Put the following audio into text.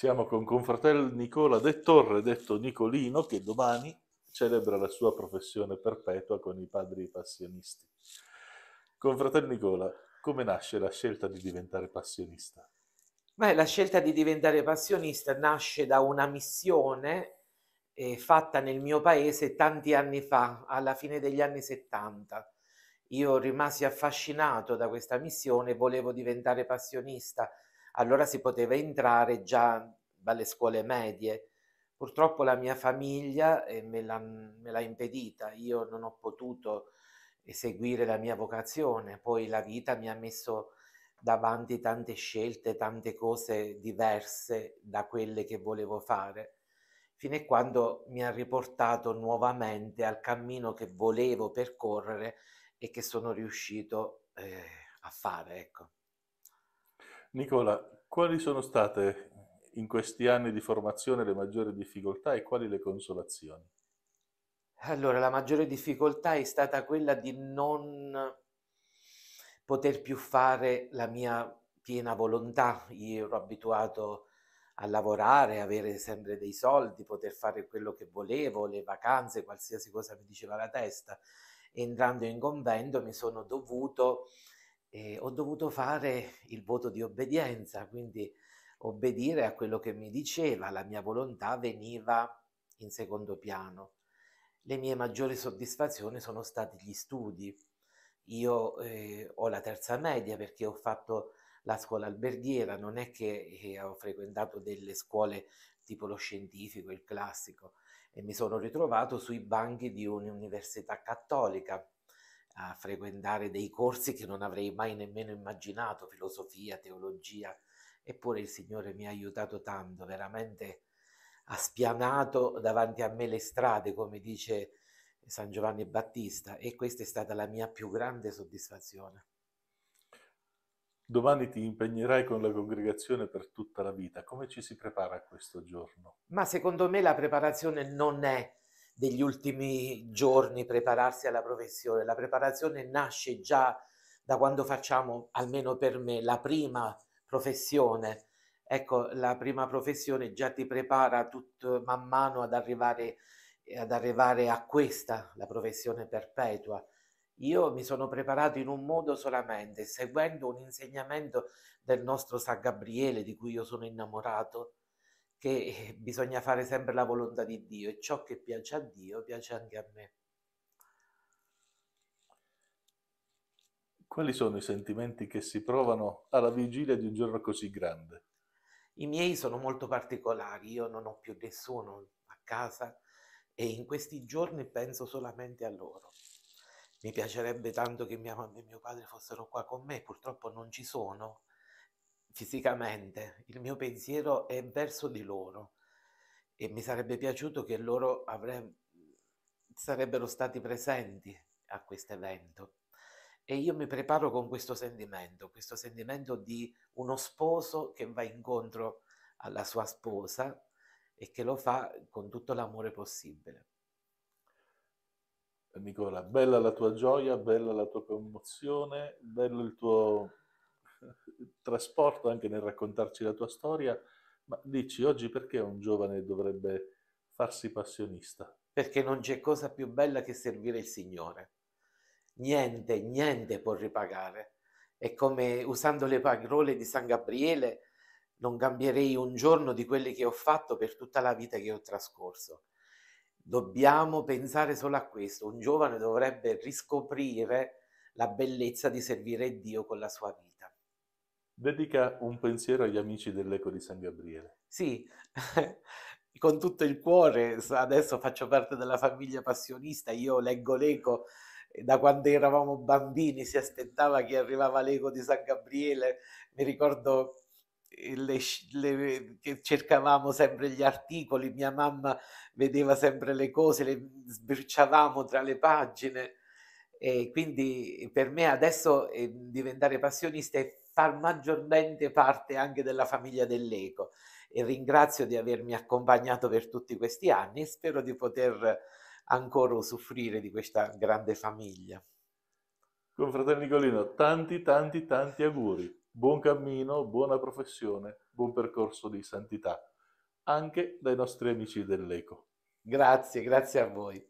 Siamo con confratel Nicola De Torre, detto Nicolino, che domani celebra la sua professione perpetua con i padri passionisti. Confratel Nicola, come nasce la scelta di diventare passionista? Beh, la scelta di diventare passionista nasce da una missione eh, fatta nel mio paese tanti anni fa, alla fine degli anni 70. Io rimasi affascinato da questa missione, volevo diventare passionista, allora si poteva entrare già dalle scuole medie. Purtroppo la mia famiglia eh, me, l'ha, me l'ha impedita, io non ho potuto eseguire la mia vocazione, poi la vita mi ha messo davanti tante scelte, tante cose diverse da quelle che volevo fare, fino a quando mi ha riportato nuovamente al cammino che volevo percorrere e che sono riuscito eh, a fare. Ecco. Nicola, quali sono state in questi anni di formazione le maggiori difficoltà e quali le consolazioni? Allora, la maggiore difficoltà è stata quella di non poter più fare la mia piena volontà. Io ero abituato a lavorare, avere sempre dei soldi, poter fare quello che volevo, le vacanze, qualsiasi cosa mi diceva la testa. Entrando in convento mi sono dovuto, eh, ho dovuto fare il voto di obbedienza, quindi obbedire a quello che mi diceva, la mia volontà veniva in secondo piano. Le mie maggiori soddisfazioni sono stati gli studi. Io eh, ho la terza media perché ho fatto la scuola alberghiera, non è che eh, ho frequentato delle scuole tipo lo scientifico, il classico, e mi sono ritrovato sui banchi di un'università cattolica a frequentare dei corsi che non avrei mai nemmeno immaginato, filosofia, teologia, eppure il Signore mi ha aiutato tanto, veramente ha spianato davanti a me le strade, come dice San Giovanni Battista, e questa è stata la mia più grande soddisfazione. Domani ti impegnerai con la congregazione per tutta la vita. Come ci si prepara a questo giorno? Ma secondo me la preparazione non è degli ultimi giorni prepararsi alla professione, la preparazione nasce già da quando facciamo, almeno per me, la prima professione. Ecco, la prima professione già ti prepara tutto man mano ad arrivare, ad arrivare a questa, la professione perpetua. Io mi sono preparato in un modo solamente, seguendo un insegnamento del nostro San Gabriele, di cui io sono innamorato, che bisogna fare sempre la volontà di Dio e ciò che piace a Dio piace anche a me. Quali sono i sentimenti che si provano alla vigilia di un giorno così grande? I miei sono molto particolari, io non ho più nessuno a casa e in questi giorni penso solamente a loro. Mi piacerebbe tanto che mia mamma e mio padre fossero qua con me, purtroppo non ci sono fisicamente. Il mio pensiero è verso di loro e mi sarebbe piaciuto che loro avre... sarebbero stati presenti a questo evento. E io mi preparo con questo sentimento, questo sentimento di uno sposo che va incontro alla sua sposa e che lo fa con tutto l'amore possibile. Nicola, bella la tua gioia, bella la tua commozione, bello il tuo trasporto anche nel raccontarci la tua storia, ma dici oggi perché un giovane dovrebbe farsi passionista? Perché non c'è cosa più bella che servire il Signore niente, niente può ripagare. È come usando le parole di San Gabriele, non cambierei un giorno di quelli che ho fatto per tutta la vita che ho trascorso. Dobbiamo pensare solo a questo. Un giovane dovrebbe riscoprire la bellezza di servire Dio con la sua vita. Dedica un pensiero agli amici dell'Eco di San Gabriele. Sì, con tutto il cuore. Adesso faccio parte della famiglia passionista, io leggo l'Eco da quando eravamo bambini si aspettava che arrivava l'eco di San Gabriele, mi ricordo eh, le, le, che cercavamo sempre gli articoli, mia mamma vedeva sempre le cose, le sbirciavamo tra le pagine e quindi per me adesso eh, diventare passionista è far maggiormente parte anche della famiglia dell'Eco e ringrazio di avermi accompagnato per tutti questi anni e spero di poter ancora usufruire di questa grande famiglia. Con fratello Nicolino, tanti, tanti, tanti auguri. Buon cammino, buona professione, buon percorso di santità. anche dai nostri amici dell'Eco. Grazie, grazie a voi.